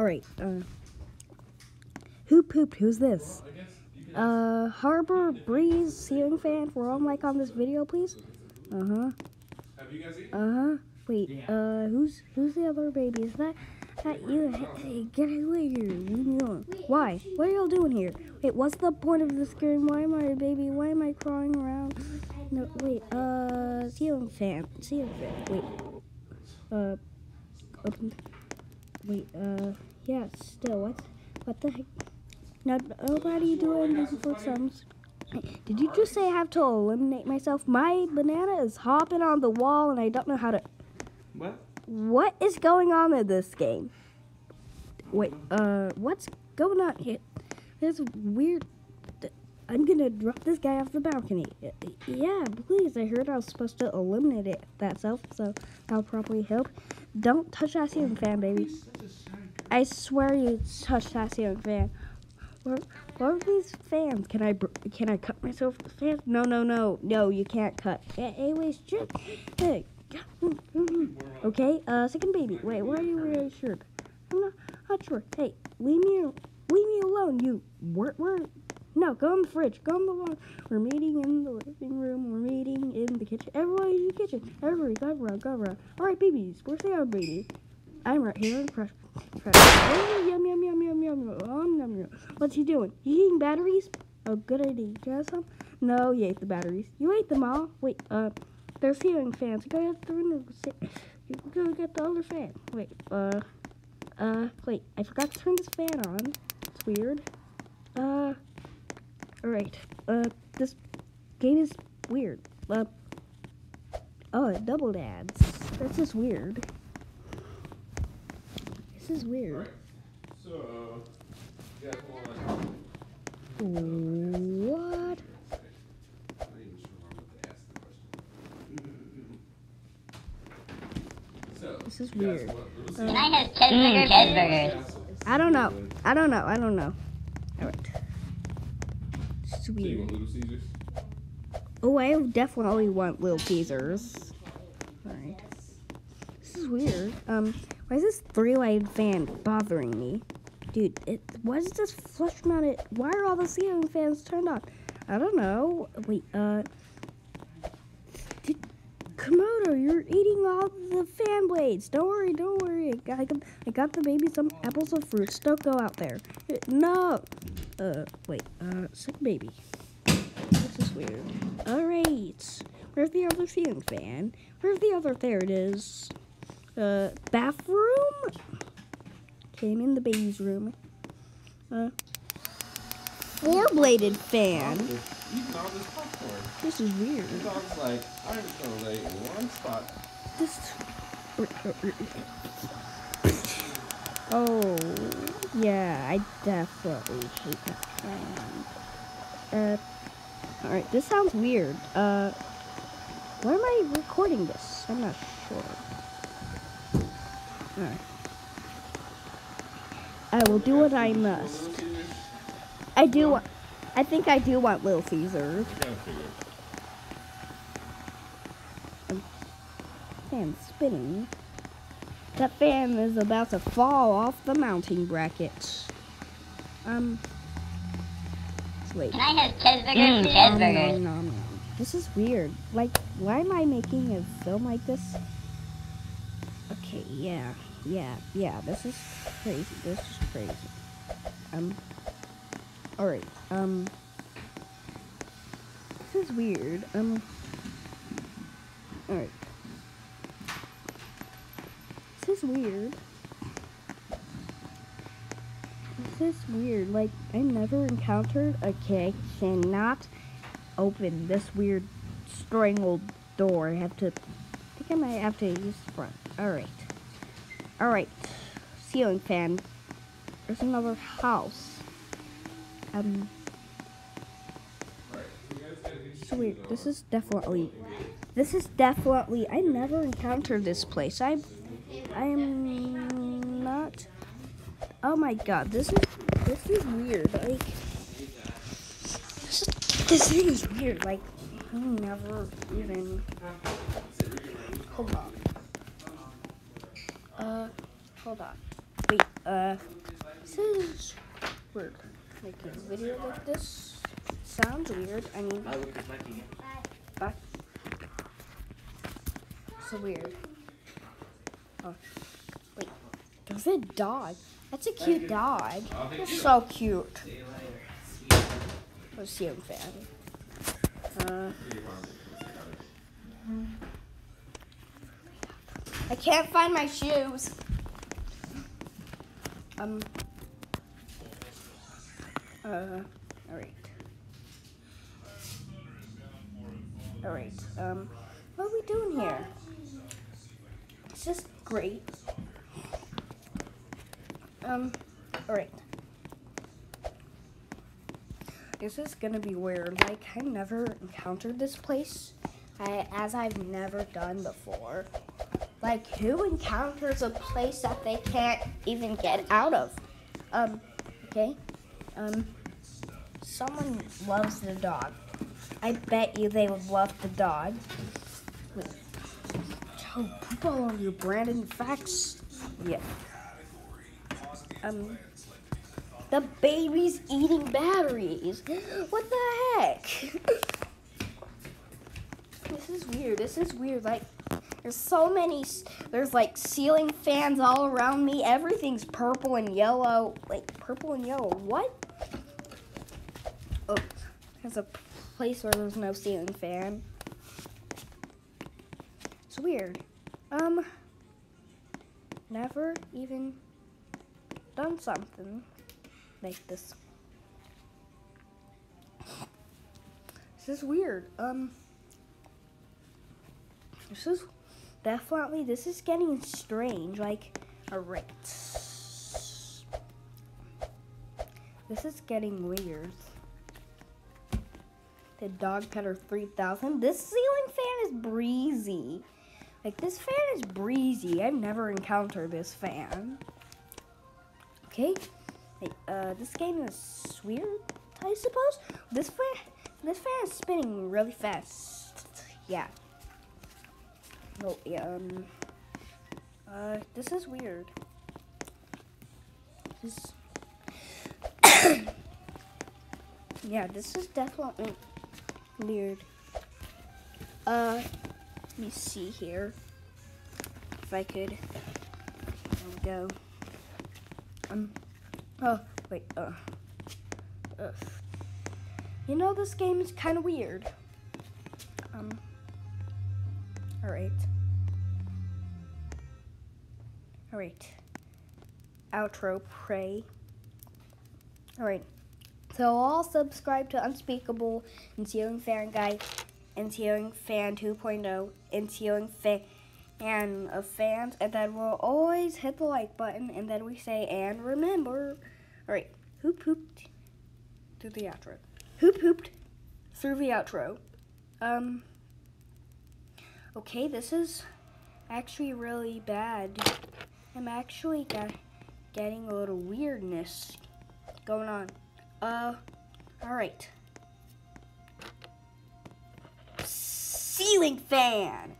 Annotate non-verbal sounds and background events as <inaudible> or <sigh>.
All right. Uh, who pooped? Who's this? Uh, Harbor Breeze ceiling fan. We're all like on this video, please. Uh huh. Have you guys eaten? Uh huh. Wait. Uh, who's who's the other baby? Is that that you? Hey, get away here! Why? What are y'all doing here? Wait, what's the point of this game? Why am I a baby? Why am I crawling around? No, wait. Uh, ceiling fan. Ceiling fan. Wait. Uh, open. Wait. Uh, yeah. Still, what? What the heck? No, nobody doing this for sums. Did you just say I have to eliminate myself? My banana is hopping on the wall and I don't know how to. What? What is going on in this game? Wait, uh, what's going on here? There's weird. I'm gonna drop this guy off the balcony. Yeah, please. I heard I was supposed to eliminate it that self, so I'll probably help. Don't touch that ceiling fan, baby. I swear you touched that ceiling fan. What, are these fans? Can I can I cut myself with fans? No, no, no, no. You can't cut. A- Anyways, just hey. Okay. Uh, second baby. Wait, why are you a shirt? I'm not, not sure. Hey, leave me leave me alone. You where where? No, go in the fridge. Go in the lawn. We're meeting in the living room. We're meeting in the kitchen. Everybody in the kitchen. Everybody, go around, go around. All right, babies. Where's the other baby? I'm right here. Fresh. fresh. Oh, yum yum yum yum yum yum. Um, yum yum. What's he doing? You eating batteries? Oh, good idea. Do you have some? No, you ate the batteries. You ate them all. Wait, uh, there's ceiling fans. Gotta get the go get the other fan. Wait, uh, uh, wait. I forgot to turn this fan on. It's weird. Uh, alright. Uh, this game is weird. Uh, oh, it double ads. That's just weird. This is weird. So, you guys want? What? I'm not even sure why I'm going to ask the question. So, This is weird. Can I have cheeseburger, cheeseburgers? Castles. I don't know. I don't know. I don't know. So you want Little Caesars? Oh, I definitely want Little Caesars. Alright. This is weird. Um, why is this three-lighted fan bothering me? Dude, it, why is this flush mounted? Why are all the ceiling fans turned on? I don't know. Wait, uh. Did, Komodo, you're eating all the fan blades. Don't worry, don't worry. I got, I got the baby some apples of fruits. Don't go out there. No. Uh, wait, uh, sick baby. This is weird. Alright. Where's the other ceiling fan? Where's the other? There it is. Uh, bathroom? Came in the baby's room. Uh, four bladed fan. Eating all this popcorn. This is weird. The dog's like, I'm just to lay in one spot. This. Oh, yeah, I definitely hate that fan. Uh, alright, this sounds weird. Uh, where am I recording this? I'm not sure. Alright. I will do what I must. I do want. I think I do want Little Caesars. You gotta figure it. Fan spinning. That fan is about to fall off the mounting bracket. Um. Wait. Can I have cheeseburgers, Nom, cheeseburgers? nom, nom, nom. This is weird. Like, why am I making a film like this? Okay, yeah, yeah, yeah. This is crazy. This is crazy. Um. All right. Um. This is weird. Um. All right. This is weird. This is weird. Like, I never encountered. Okay, I cannot open this weird strangled door. I have to. I think I might have to use the front. Alright. Alright. Ceiling fan. There's another house. Weird. shoes This is definitely. This is definitely. I never encountered this place. I. I am not. Oh my god, this is. This is weird. Like. This, is, this thing is weird. Like, I never even. Hold on. Uh, hold on. Wait, uh, this is weird. Making a video like this sounds weird. I mean, but so weird. Oh, wait, there's a dog. That's a cute dog. It's so cute. Let's see him fan. Uh, I can't find my shoes. Um. Uh. All right. All right. Um. What are we doing here? It's just great. Um. All right. This is gonna be weird. Like I never encountered this place, I, as I've never done before. Like who encounters a place that they can't even get out of? Um. Okay. Um. Someone loves the dog. I bet you they would love the dog. Wait. Oh, poop all over your Brandon facts. Yeah. Um. The baby's eating batteries. What the heck? this is weird. This is weird. Like, there's so many. There's like ceiling fans all around me. Everything's purple and yellow. Like purple and yellow. What? There's a place where there's no ceiling fan. It's weird. Um, never even done something like this. This is weird. Um, this is definitely this is getting strange. Like, alright, this is getting weird. The dog petter 3000. This ceiling fan is breezy. Like this fan is breezy. I've never encountered this fan. Okay. Uh, this game is weird, I suppose. This fan, this fan is spinning really fast. Yeah. Oh, yeah. Um. Uh, this is weird. This. <coughs> yeah, this is definitely weird. Uh, let me see here. If I could. There we go. Um. Oh, wait. Uh. Ugh. You know, this game is kind of weird. Um. Alright. Alright. Outro, pray. Alright. So all subscribe to Unspeakable, Ensuing Fan Guy, Ensuing Fan 2.0, Ensuing Fan of Fans, and then we'll always hit the like button, and then we say, and remember. Alright, who pooped through the outro? Who pooped through the outro? Um, okay, this is actually really bad. I'm actually get, getting a little weirdness going on. Uh, alright. Ceiling fan!